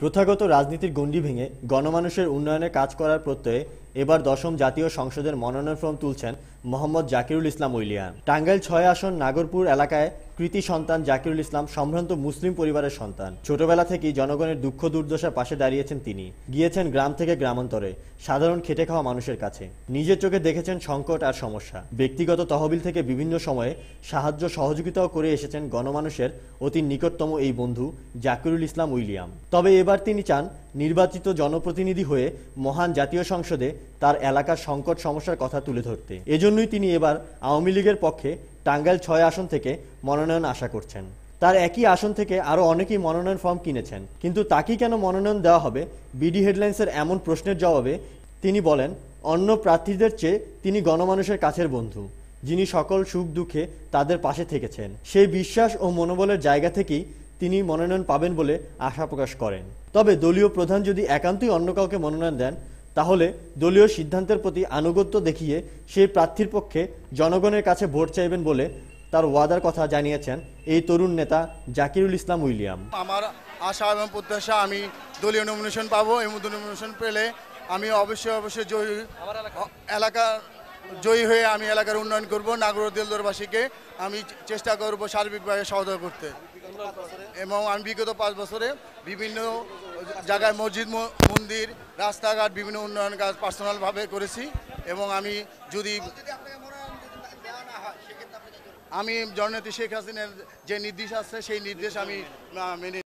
প্রথাগত রাজনীতির গণ্ডি ভেঙে গণমানুষের উন্নয়নে কাজ করার প্রত্যয়ে এবার দশম জাতীয় সংসদের মনোনয়ন ফর্ম তুলছেন মোহাম্মদ জাকিরুল ইসলাম উইলিয়ান টাঙ্গাইল ছয় আসন নাগরপুর এলাকায় কৃতি সন্তান জাকিরুল ইসলাম সম্ভ্রান্ত মুসলিম পরিবারের সন্তান। ছোটবেলা থেকেই জনগণের দুঃখ দুর্দশার পাশে দাঁড়িয়েছেন তিনি। গিয়েছেন গ্রাম থেকে গ্রামান্তরে, সাধারণ খেটে খাওয়া মানুষের কাছে। নিজের চোখে দেখেছেন সংকট আর সমস্যা। ব্যক্তিগত তহবিল থেকে বিভিন্ন সময়ে সাহায্য সহযোগিতাও করে এসেছেন গণমানুষের অতি নিকটতম এই বন্ধু জাকিরুল ইসলাম উইলিয়াম। তবে এবার তিনি চান নির্বাচিত জনপ্রতিনিধি হয়ে মহান জাতীয় সংসদে তার এলাকার সংকট সমস্যার কথা তুলে ধরতে। এজন্যই তিনি এবার আওয়ামী লীগের পক্ষে টাঙ্গাইল ছয় আসন থেকে মনোনয়ন আশা করছেন। তার একই আসন থেকে আরও অনেকেই মনোনয়ন ফর্ম কিনেছেন। কিন্তু তাকেই কেন মনোনয়ন দেওয়া হবে? বিডি হেডলাইন্সের এমন প্রশ্নের জবাবে তিনি বলেন, অন্য প্রার্থীদের চেয়ে তিনি গণমানুষের কাছের বন্ধু, যিনি সকল সুখ দুঃখে তাদের পাশে থেকেছেন। সেই বিশ্বাস ও মনোবলের জায়গা থেকেই তিনি মনোনয়ন পাবেন বলে আশা প্রকাশ করেন। তবে দলীয় প্রধান যদি একান্তই অন্য কাউকে মনোনয়ন দেন তাহলে দলীয় সিদ্ধান্তের প্রতি আনুগত্য দেখিয়ে সেই প্রার্থীর পক্ষে জনগণের কাছে ভোট চাইবেন বলে তার ওয়াদার কথা জানিয়েছেন এই তরুণ নেতা জাকিরুল ইসলাম উইলিয়াম। আমার আশা এবং প্রত্যাশা আমি দলীয় নমিনেশন পাবো এই এবং নমিনেশন পেলে আমি অবশ্যই অবশ্যই জয়ী। এলাকা জয়ী হয়ে আমি এলাকার উন্নয়ন করব নাগর দিলদরবাসীকে আমি চেষ্টা করব সার্বিকভাবে সহযোগিতা করতে। এবং আমি বিগত পাঁচ বছরে বিভিন্ন জায়গায় মসজিদ মন্দির, রাস্তাঘাট, বিভিন্ন উন্নয়ন কাজ পার্সোনালভাবে করেছি এবং আমি যদি আমি জননেত্রী শেখ হাসিনার যে নির্দেশ আছে, সেই নির্দেশ আমি মেনে